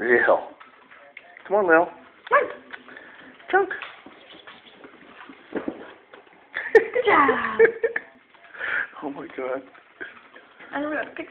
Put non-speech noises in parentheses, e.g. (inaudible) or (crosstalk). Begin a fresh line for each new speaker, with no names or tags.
Lil. Come on, Lil. Come, Chunk.
Good job. (laughs)
oh my god.
I don't have a picture.